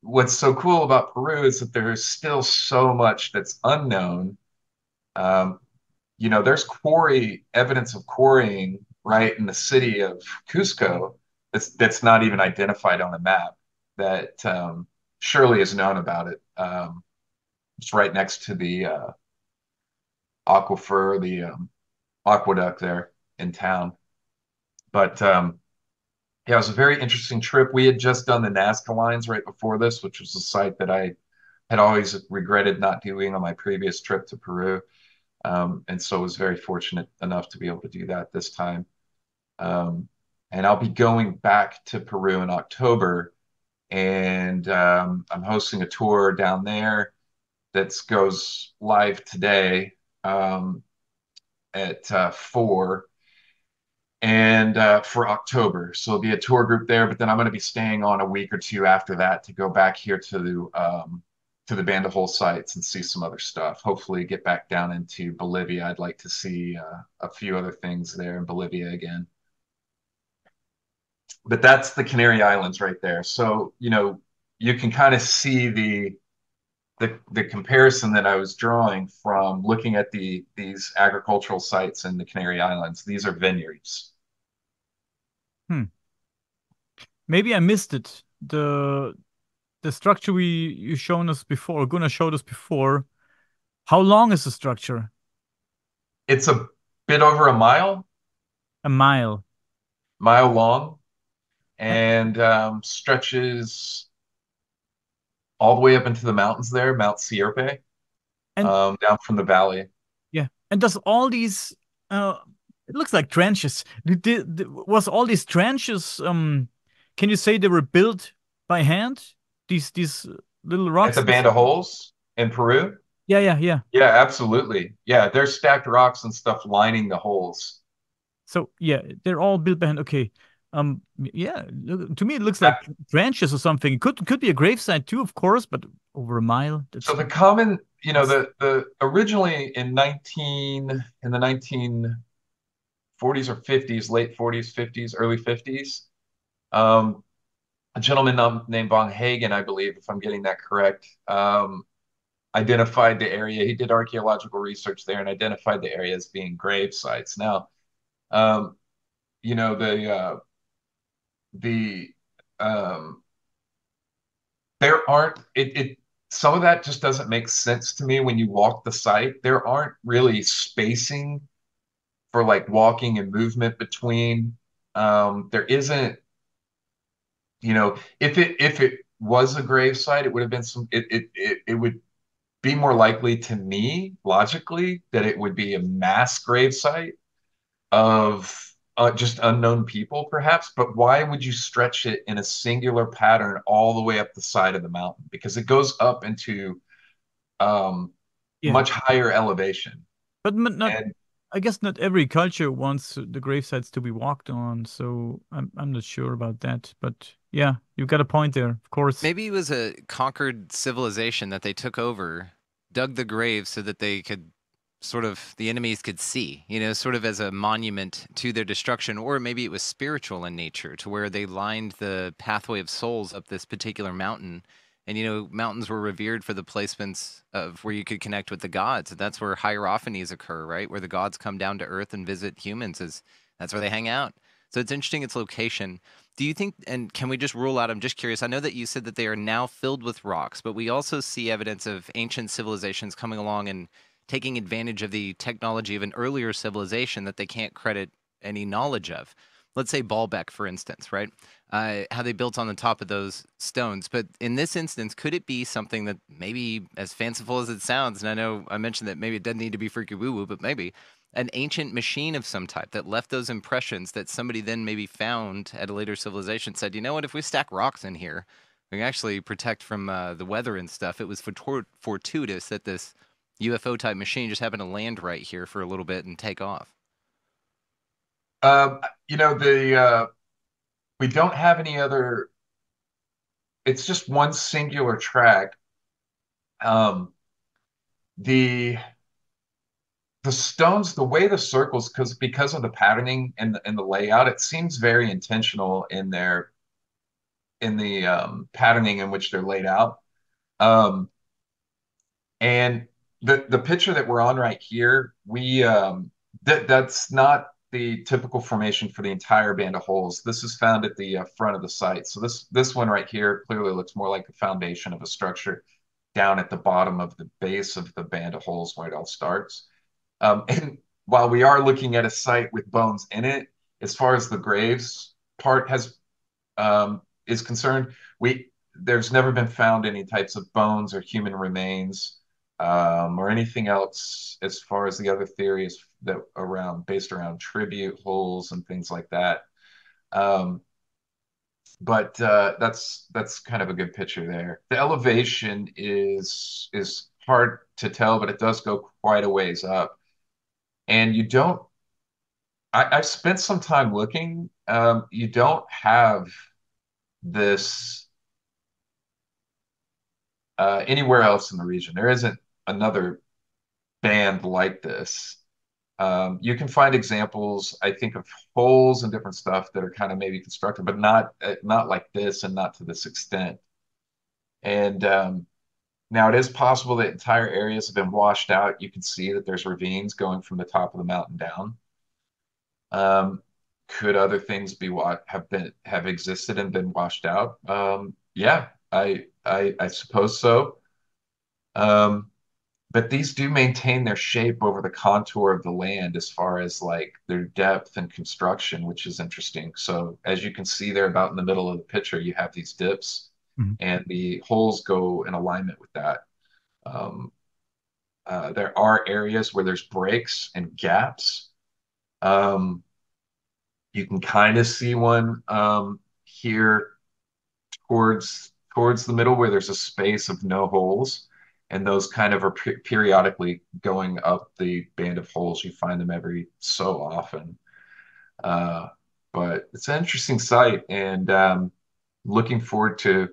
what's so cool about Peru is that there's still so much that's unknown. Um, you know, there's quarry evidence of quarrying right in the city of Cusco that's that's not even identified on a map. That um, Shirley is known about it. Um, it's right next to the uh, aquifer, the um, aqueduct there in town. But um, yeah, it was a very interesting trip. We had just done the Nazca lines right before this, which was a site that I had always regretted not doing on my previous trip to Peru. Um, and so I was very fortunate enough to be able to do that this time. Um, and I'll be going back to Peru in October, and um, I'm hosting a tour down there that goes live today um, at uh, four and uh, for October. So it'll be a tour group there, but then I'm going to be staying on a week or two after that to go back here to the um, to the Band of Hole sites and see some other stuff. Hopefully, get back down into Bolivia. I'd like to see uh, a few other things there in Bolivia again. But that's the Canary Islands right there. So you know you can kind of see the the, the comparison that I was drawing from looking at the these agricultural sites in the Canary Islands, these are vineyards. Hmm. Maybe I missed it. The the structure we you shown us before, or Gunnar showed us before. How long is the structure? It's a bit over a mile. A mile. Mile long, and um, stretches all the way up into the mountains there, Mount Sierpe, and um, down from the valley. Yeah, and does all these? Uh, it looks like trenches. Did, did, was all these trenches? Um, can you say they were built by hand? These these little rocks. At the band of holes in Peru. Yeah, yeah, yeah. Yeah, absolutely. Yeah, there's stacked rocks and stuff lining the holes. So yeah, they're all built by hand. Okay, um, yeah. To me, it looks like branches or something. It could could be a gravesite too, of course, but over a mile. So the common, you know, the the originally in nineteen in the nineteen forties or fifties, late forties, fifties, early fifties, um, a gentleman named Von Hagen, I believe, if I'm getting that correct, um, identified the area. He did archaeological research there and identified the area as being grave sites. Now, um, you know, the uh, the um, there aren't it, it some of that just doesn't make sense to me when you walk the site. There aren't really spacing for like walking and movement between. Um, there isn't, you know, if it if it was a grave site, it would have been some. It it it, it would be more likely to me logically that it would be a mass grave site of uh, just unknown people, perhaps. But why would you stretch it in a singular pattern all the way up the side of the mountain? Because it goes up into um, yeah. much higher elevation. But not, and, I guess not every culture wants the gravesites to be walked on, so I'm I'm not sure about that. But yeah, you've got a point there, of course. Maybe it was a conquered civilization that they took over, dug the grave so that they could sort of the enemies could see, you know, sort of as a monument to their destruction, or maybe it was spiritual in nature, to where they lined the pathway of souls up this particular mountain. And you know, mountains were revered for the placements of where you could connect with the gods. That's where hierophanies occur, right? Where the gods come down to earth and visit humans. Is that's where they hang out. So it's interesting its location. Do you think, and can we just rule out? I'm just curious. I know that you said that they are now filled with rocks, but we also see evidence of ancient civilizations coming along and taking advantage of the technology of an earlier civilization that they can't credit any knowledge of. Let's say Baalbek, for instance, right? Uh, how they built on the top of those stones. But in this instance, could it be something that maybe as fanciful as it sounds, and I know I mentioned that maybe it doesn't need to be freaky woo woo, but maybe an ancient machine of some type that left those impressions that somebody then maybe found at a later civilization said, you know what, if we stack rocks in here, we can actually protect from uh, the weather and stuff. It was fortuitous that this UFO type machine just happened to land right here for a little bit and take off? Um, you know, the uh, we don't have any other. It's just one singular track. Um, the the stones, the way the circles, because because of the patterning and the, and the layout, it seems very intentional in their in the um, patterning in which they're laid out. Um, and the the picture that we're on right here, we um, that that's not the typical formation for the entire band of holes. This is found at the uh, front of the site. So this this one right here clearly looks more like the foundation of a structure down at the bottom of the base of the band of holes where it all starts. Um, and while we are looking at a site with bones in it, as far as the graves part has um, is concerned, we there's never been found any types of bones or human remains um, or anything else as far as the other theories that around based around tribute holes and things like that. Um, but uh, that's that's kind of a good picture there. The elevation is is hard to tell, but it does go quite a ways up, and you don't. I, I've spent some time looking. Um, you don't have this uh, anywhere else in the region. There isn't another band like this. Um, you can find examples, I think, of holes and different stuff that are kind of maybe constructed, but not uh, not like this and not to this extent. And um, now it is possible that entire areas have been washed out. You can see that there's ravines going from the top of the mountain down. Um, could other things be what have been have existed and been washed out? Um, yeah, I, I I suppose so. Um, but these do maintain their shape over the contour of the land as far as like their depth and construction, which is interesting. So as you can see there about in the middle of the picture, you have these dips mm-hmm. and the holes go in alignment with that. Um, uh, there are areas where there's breaks and gaps. Um, you can kind of see one um, here towards towards the middle where there's a space of no holes and those kind of are periodically going up the band of holes. You find them every so often. Uh, but it's an interesting site, and um, looking forward to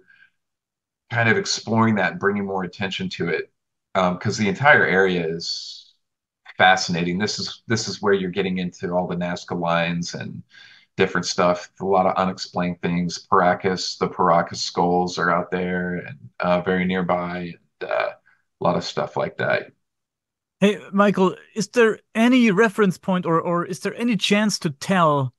kind of exploring that and bringing more attention to it because um, the entire area is fascinating. This is this is where you're getting into all the Nazca lines and different stuff. A lot of unexplained things. Paracas, the Paracas skulls are out there and uh, very nearby. And, uh, lot of stuff like that. Hey, Michael, is there any reference point or, or is there any chance to tell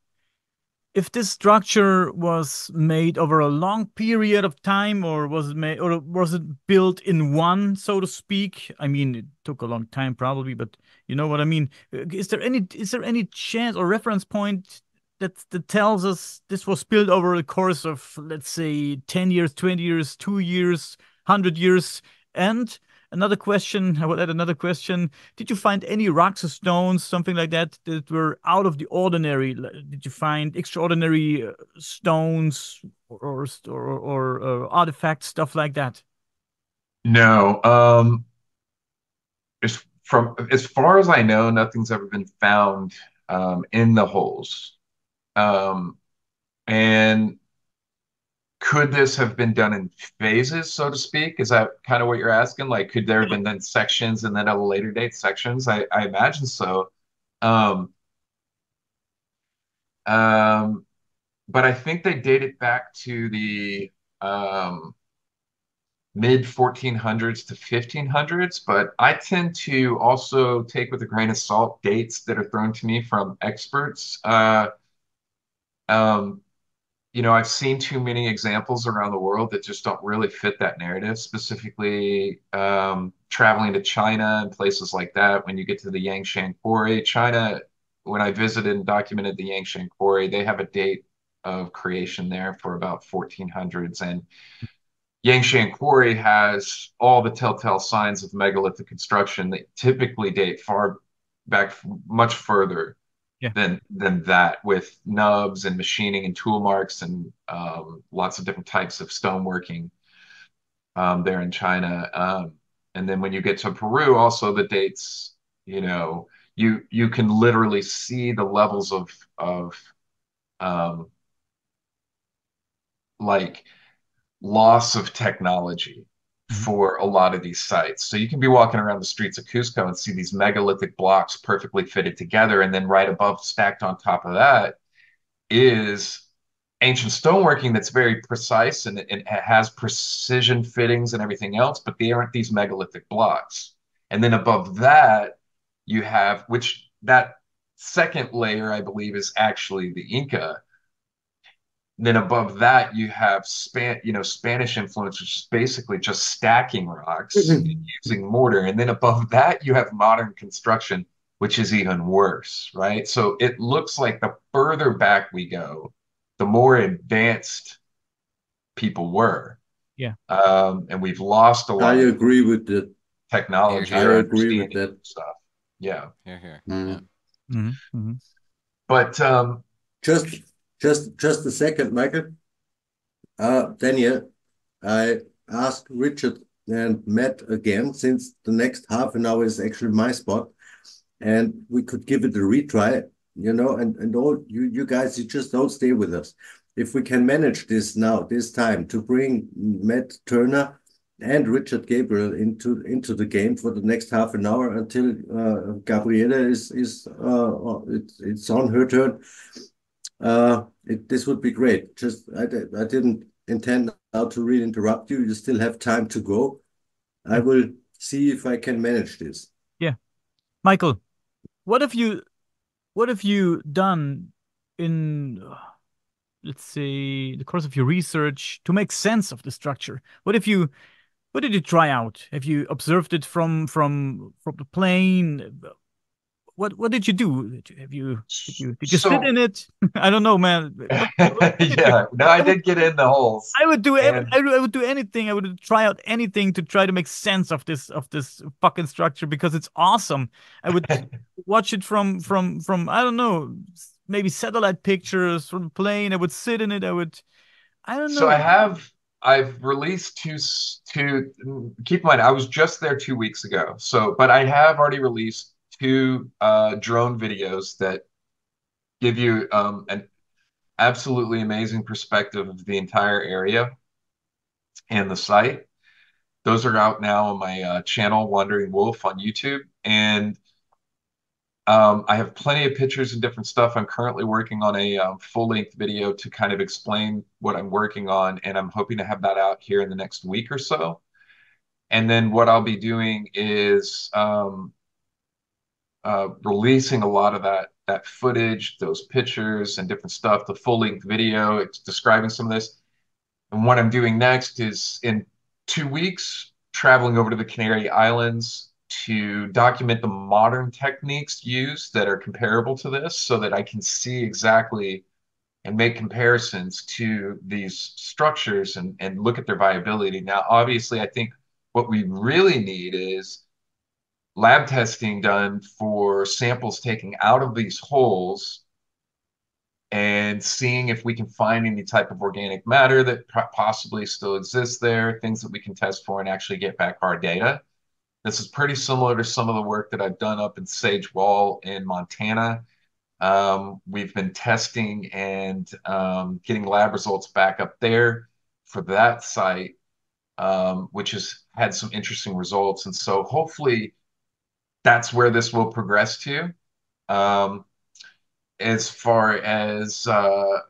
if this structure was made over a long period of time or was it made or was it built in one so to speak? I mean it took a long time probably but you know what i mean. Is there any is there any chance or reference point that that tells us this was built over the course of let's say 10 years 20 years 2 years 100 years? And another question i will add another question. Did you find any rocks or stones something like that that were out of the ordinary? Did you find extraordinary uh, stones or or, or uh, artifacts stuff like that? No um as from as far as i know nothing's ever been found um, in the holes. Um, and could this have been done in phases, so to speak? Is that kind of what you're asking? Like, could there have been then sections and then at a later date sections? I, I imagine so. Um, um, but I think they date it back to the um, mid 1400s to 1500s. But I tend to also take with a grain of salt dates that are thrown to me from experts. Uh, um, you know, I've seen too many examples around the world that just don't really fit that narrative, specifically um, traveling to China and places like that. When you get to the Yangshan Quarry, China, when I visited and documented the Yangshan Quarry, they have a date of creation there for about 1400s. And Yangshan Quarry has all the telltale signs of megalithic construction that typically date far back, much further yeah. than than that with nubs and machining and tool marks and um, lots of different types of stoneworking um, there in China. Um, and then when you get to Peru, also the dates, you know, you you can literally see the levels of of um, like loss of technology. Mm-hmm. for a lot of these sites. So you can be walking around the streets of Cusco and see these megalithic blocks perfectly fitted together. And then right above, stacked on top of that, is ancient stoneworking that's very precise and, it has precision fittings and everything else, but they aren't these megalithic blocks. And then above that, you have, which that second layer, I believe, is actually the Inca then above that you have span you know spanish influence which is basically just stacking rocks mm-hmm. using mortar and then above that you have modern construction which is even worse right so it looks like the further back we go the more advanced people were yeah um, and we've lost a lot i agree with the technology i agree with that stuff yeah here here mm. yeah. Mm-hmm. Mm-hmm. but um just just just a second, Michael. Uh, Daniel, I asked Richard and Matt again since the next half an hour is actually my spot, and we could give it a retry. You know, and and all you you guys, you just don't stay with us. If we can manage this now, this time, to bring Matt Turner and Richard Gabriel into into the game for the next half an hour until uh, Gabriela is is uh, it's it's on her turn. Uh, it, this would be great. Just I, I didn't intend now to really interrupt you. You still have time to go. I will see if I can manage this. Yeah, Michael, what have you, what have you done in, let's say, the course of your research to make sense of the structure? What have you, what did you try out? Have you observed it from from from the plane? What what did you do? Have you did you did you so, sit in it? I don't know, man. yeah, no, I did get in the holes. I would do and... I, would, I would do anything. I would try out anything to try to make sense of this of this fucking structure because it's awesome. I would watch it from from from I don't know maybe satellite pictures from the plane. I would sit in it. I would I don't know. So I have I've released two two. Keep in mind, I was just there two weeks ago. So, but I have already released two uh, drone videos that give you um, an absolutely amazing perspective of the entire area and the site. Those are out now on my uh, channel, Wandering Wolf, on YouTube, and um, I have plenty of pictures and different stuff. I'm currently working on a um, full length video to kind of explain what I'm working on, and I'm hoping to have that out here in the next week or so. And then what I'll be doing is um, uh, releasing a lot of that that footage, those pictures and different stuff, the full length video. It's describing some of this. And what I'm doing next is in two weeks, traveling over to the Canary Islands to document the modern techniques used that are comparable to this so that I can see exactly and make comparisons to these structures and, and look at their viability. Now, obviously, I think what we really need is lab testing done for samples taken out of these holes and seeing if we can find any type of organic matter that possibly still exists there, things that we can test for and actually get back our data. This is pretty similar to some of the work that I've done up in Sage Wall in Montana. Um, we've been testing and um, getting lab results back up there for that site, um, which has had some interesting results. And so hopefully that's where this will progress to. Um, as far as uh,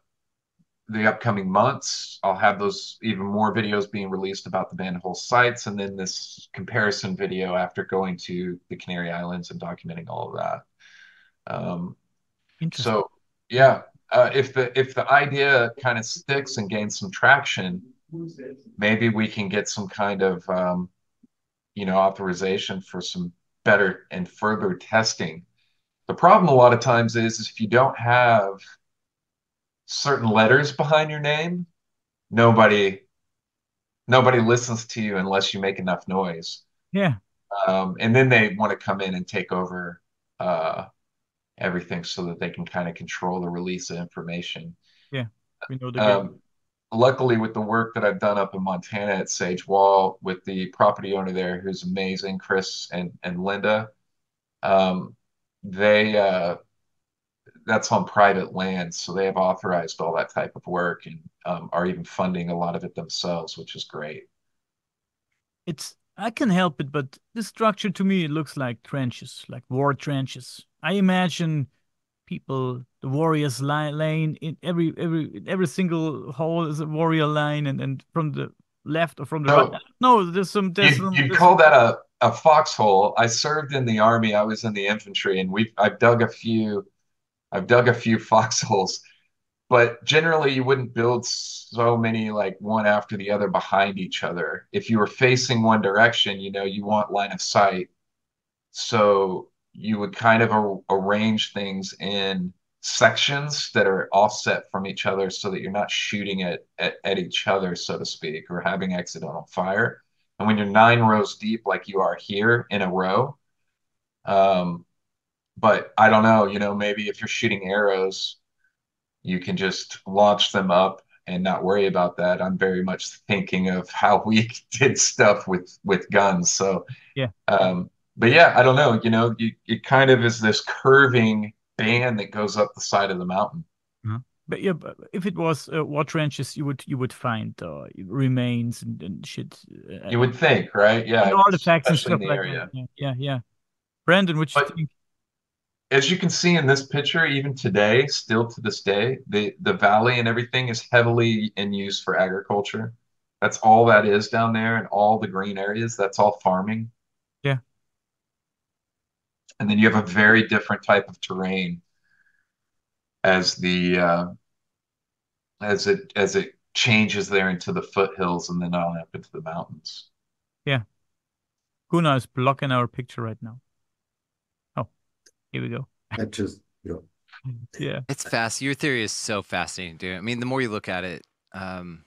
the upcoming months. I'll have those even more videos being released about the Van Hole sites, and then this comparison video after going to the Canary Islands and documenting all of that. Um, so yeah, uh, if the if the idea kind of sticks and gains some traction, maybe we can get some kind of um, you know authorization for some better and further testing. The problem a lot of times is, is if you don't have certain letters behind your name, nobody nobody listens to you unless you make enough noise. Yeah. Um, and then they want to come in and take over uh, everything so that they can kind of control the release of information. Yeah. We know the um, luckily with the work that I've done up in Montana at Sage Wall with the property owner there who's amazing, Chris and and Linda, um, they uh, that's on private land, so they have authorized all that type of work and um, are even funding a lot of it themselves, which is great. It's I can help it, but this structure to me it looks like trenches, like war trenches. I imagine people, the warriors line in every every every single hole is a warrior line, and and from the left or from the no, right. Oh. No, there's some. There's you, some, you call that a a foxhole. I served in the army. I was in the infantry, and we've I've dug a few I've dug a few foxholes, but generally you wouldn't build so many like one after the other behind each other. If you were facing one direction, you know, you want line of sight. So you would kind of ar- arrange things in sections that are offset from each other so that you're not shooting at, at, at each other, so to speak, or having accidental fire. And when you're nine rows deep, like you are here in a row, um, but I don't know, you know, maybe if you're shooting arrows, you can just launch them up and not worry about that. I'm very much thinking of how we did stuff with with guns. So yeah. Um, but yeah, I don't know. You know, you, it kind of is this curving band that goes up the side of the mountain. Mm-hmm. But yeah, but if it was uh, what trenches, you would you would find uh, remains and, and shit. Uh, you would think, right? Yeah, artifacts and stuff like area. that. Yeah, yeah, yeah. Brandon, what you think? as you can see in this picture, even today, still to this day, the, the valley and everything is heavily in use for agriculture. That's all that is down there and all the green areas. That's all farming. Yeah. And then you have a very different type of terrain as the uh, as it as it changes there into the foothills and then on up into the mountains. Yeah. Gunnar is blocking our picture right now. Oh, here we go. I just yeah. Yeah. It's fast. Your theory is so fascinating, dude. I mean, the more you look at it, um,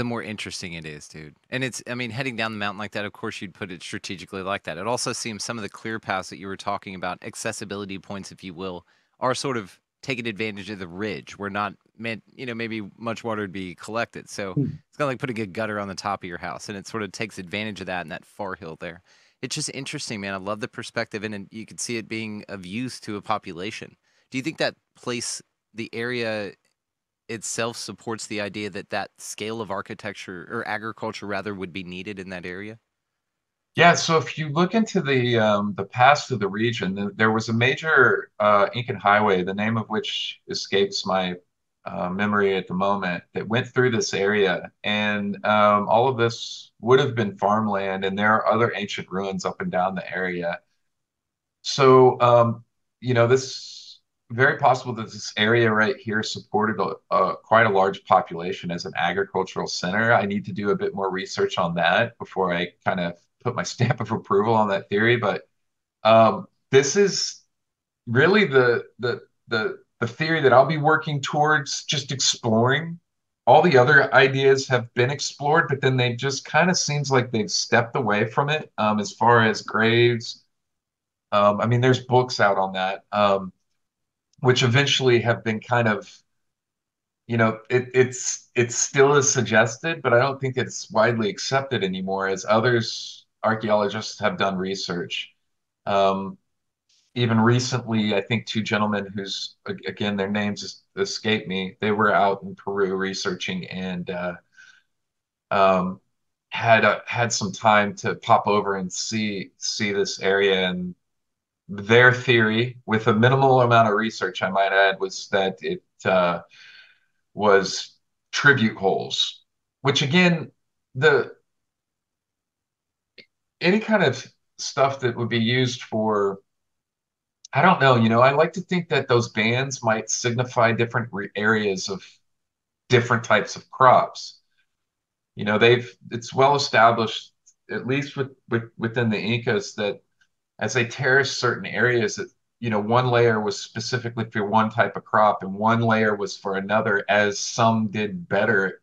the more interesting it is, dude. And it's, I mean, heading down the mountain like that, of course, you'd put it strategically like that. It also seems some of the clear paths that you were talking about, accessibility points, if you will, are sort of taking advantage of the ridge where not meant, you know, maybe much water would be collected. So hmm. it's kind of like putting a gutter on the top of your house, and it sort of takes advantage of that and that far hill there it's just interesting, man. I love the perspective, and, and you can see it being of use to a population. Do you think that place the area itself supports the idea that that scale of architecture or agriculture rather would be needed in that area? Yeah, so if you look into the um, the past of the region, there was a major uh, Incan highway, the name of which escapes my uh, memory at the moment, that went through this area, and um, all of this would have been farmland, and there are other ancient ruins up and down the area. So, um, you know, this very possible that this area right here supported a, a, quite a large population as an agricultural center. I need to do a bit more research on that before I kind of put my stamp of approval on that theory. But um, this is really the the the the theory that I'll be working towards, just exploring. All the other ideas have been explored, but then they just kind of seems like they've stepped away from it um, as far as graves. Um, I mean, there's books out on that. Um, which eventually have been kind of you know it, it's it still is suggested but i don't think it's widely accepted anymore as others archaeologists have done research. Um, even recently i think two gentlemen who's again their names escape me they were out in peru researching and uh, um, had had some time to pop over and see see this area and their theory, with a minimal amount of research, I might add, was that it uh, was tribute holes, which again, the any kind of stuff that would be used for I don't know, you know, I like to think that those bands might signify different areas of different types of crops. You know, they've it's well established, at least with, with within the Incas, that as they terraced certain areas that you know one layer was specifically for one type of crop and one layer was for another as some did better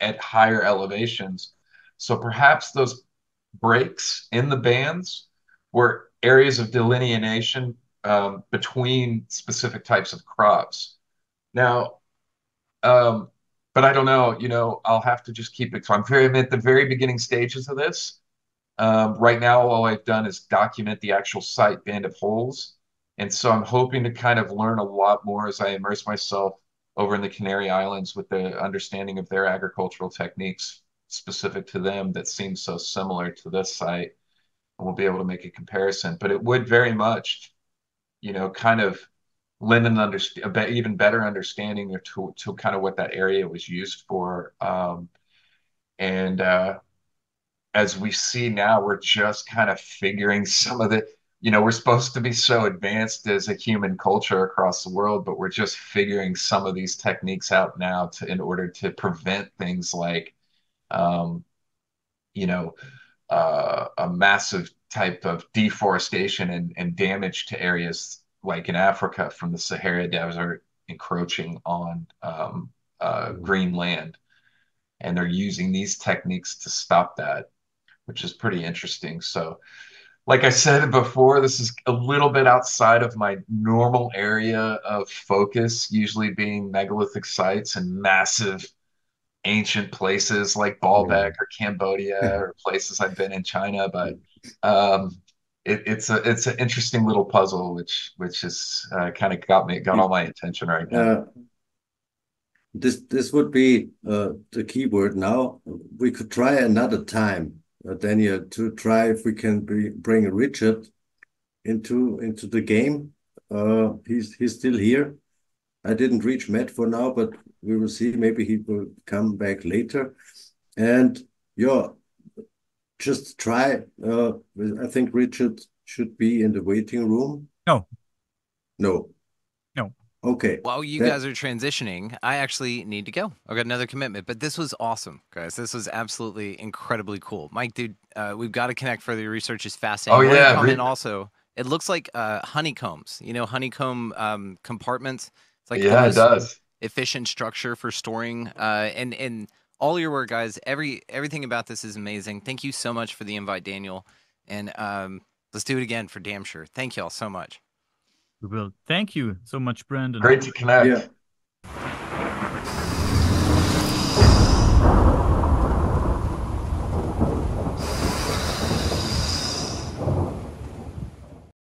at higher elevations. So perhaps those breaks in the bands were areas of delineation um, between specific types of crops. Now um, but i don't know you know i'll have to just keep it. So i'm very at the very beginning stages of this um, right now, all I've done is document the actual site band of holes. And so I'm hoping to kind of learn a lot more as I immerse myself over in the Canary Islands with the understanding of their agricultural techniques specific to them that seem so similar to this site. And we'll be able to make a comparison. But it would very much, you know, kind of lend an underst- be- even better understanding to, to kind of what that area was used for. Um, and uh, as we see now, we're just kind of figuring some of the, you know, we're supposed to be so advanced as a human culture across the world, but we're just figuring some of these techniques out now to in order to prevent things like, um, you know, uh, a massive type of deforestation and, and damage to areas like in Africa from the Sahara Desert encroaching on um, uh, green land. And they're using these techniques to stop that which is pretty interesting. So, like I said before, this is a little bit outside of my normal area of focus, usually being megalithic sites and massive ancient places like Baalbek or Cambodia or places I've been in China. But um, it, it's a it's an interesting little puzzle, which which has uh, kind of got me got all my attention right now. Uh, this this would be uh, the keyword now. We could try another time Daniel, to try if we can bring Richard into into the game. Uh, he's he's still here. I didn't reach Matt for now, but we will see. Maybe he will come back later. And yeah, just try. Uh, I think Richard should be in the waiting room. No. No. Okay. While you that... guys are transitioning, I actually need to go. I've got another commitment, but this was awesome, guys. This was absolutely incredibly cool. Mike, dude, uh, we've got to connect further. Your research is fascinating. Oh, yeah. And also, it looks like uh, honeycombs, you know, honeycomb um, compartments. It's like yeah, it does. Efficient structure for storing. Uh, and, and all your work, guys, every everything about this is amazing. Thank you so much for the invite, Daniel. And um, let's do it again for damn sure. Thank you all so much. We will. Thank you so much, Brandon. Great to connect. Yeah.